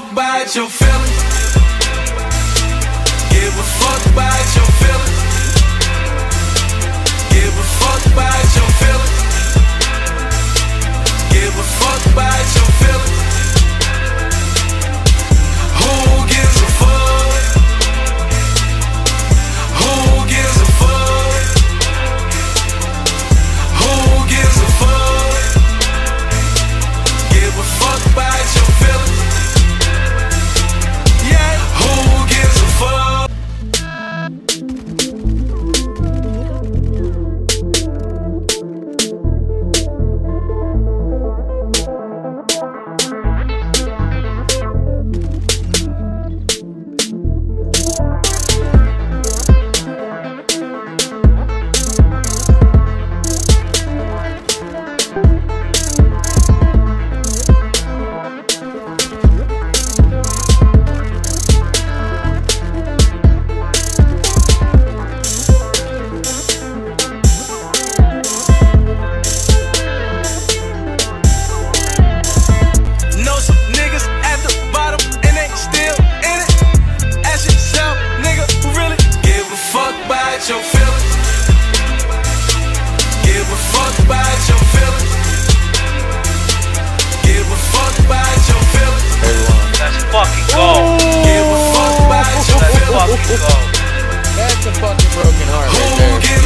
talk about your feelings. That's a fucking broken heart right there.